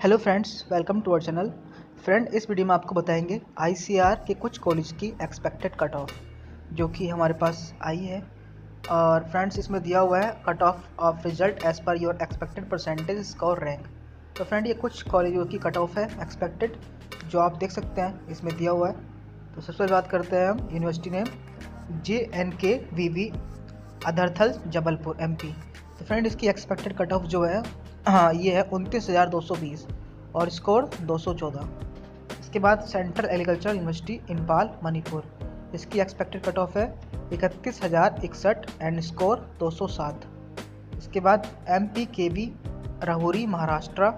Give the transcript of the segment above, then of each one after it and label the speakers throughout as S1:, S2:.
S1: Hello friends welcome to our channel friend इस video में आपको बताएँगे आईसीआर के कुछ कॉलेज की एक्सपेक्टेड कट ऑफ़ जो कि हमारे पास आई है। और फ्रेंड्स इसमें दिया हुआ है cut off off result as per your expected percentage score rank तो फ्रेंड ये कुछ कॉलेजों की कट ऑफ़ है एक्सपेक्टेड जो आप देख सकते हैं, इसमें दिया हुआ है। तो सबसे पहले बात करते हैं हम university name J N K V V Adhartal Jabalpur M P तो फ्रेंड इसकी एक्सपेक्टेड कट ऑफ़ जो है हाँ ये है उनतीस हज़ार दो सौ बीस और स्कोर दो सौ चौदह। इसके बाद central agriculture university Imphal Manipur. इसकी एक्सपेक्टेड कट ऑफ़ है इकतीस हज़ार इकसठ एंड स्कोर दो सौ सात। इसके बाद M P K V Rahuri, Maharashtra,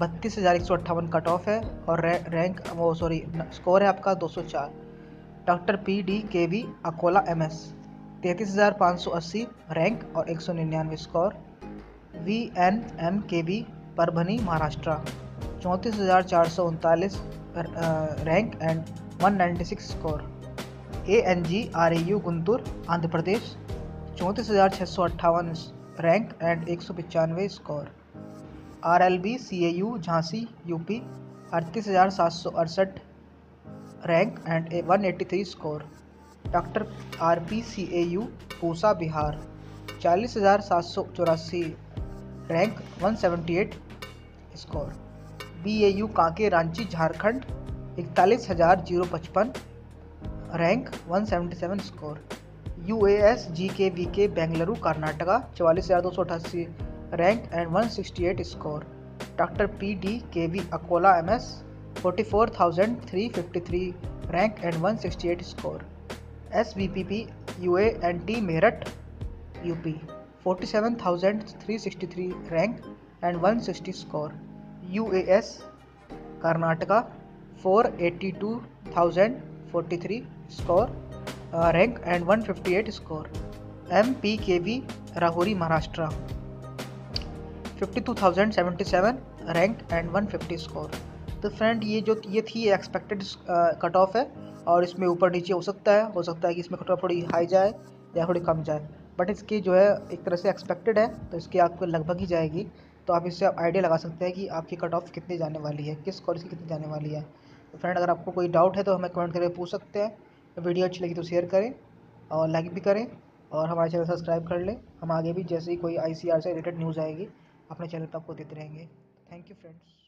S1: बत्तीस हज़ार एक सौ अट्ठावन कट ऑफ़ है और रैंक वो सॉरी स्कोर है आपका दो सौ चार। Doctor P D K V Akola M S तैंतीस हज़ार पाँच सौ अस्सी रैंक और एक सौ निन्यानवे score V N M K V Parbhani Maharashtra. चौंतीस हज़ार चार सौ उनतालीस rank and one ninety six score. A N G R A U Guntur Andhra Pradesh. चौंतीस हज़ार छः सौ अट्ठावन रैंक एंड एक सौ पचानवे score. R L B C A U Jhansi, UP, अड़तीस हज़ार सात सौ अड़सठ rank and one eighty three score. Doctor R P C A U, Pusa Bihar. चालीस हज़ार सात सौ चौरासी rank 178 score. B A U Kanke Ranchi, Jharkhand, इकतालीस हज़ार ज़ीरो पचपन, rank 177 score. U A S G K V K Bengaluru, Karnataka, चवालीस हज़ार दो सौ अठासी, rank and 168 score. Doctor P D, K V, Akola, M S forty four thousand three fifty three rank and 168 score. S V P P U A N T Meerut UP 47,363 rank and 160 score. UAS Karnataka 482,043 score uh, rank and 158 score. MPKV Rahuri Maharashtra 52,077 rank and 150 score तो friend ये जो ये थी expected cut of है और इसमें ऊपर नीचे हो सकता है हो सकता है कि इसमें कट ऑफ़ थोड़ी हाई जाए या थोड़ी कम जाए बट इसकी जो है, एक तरह से एक्सपेक्टेड है तो इसकी आपको लगभग ही जाएगी। तो आप इससे आप आइडिया लगा सकते हैं कि आपकी कट ऑफ़ कितनी जाने वाली है, किस कॉलेज की कितनी जाने वाली है। तो फ्रेंड अगर आपको कोई डाउट है तो हमें कमेंट करके पूछ सकते हैं। वीडियो अच्छी लगी तो शेयर करें और लाइक भी करें और हमारे चैनल सब्सक्राइब कर लें। हम आगे भी जैसे ही कोई आईसीआर से रिलेटेड न्यूज़ आएगी, अपने चैनल पर आपको देते रहेंगे। Thank you friends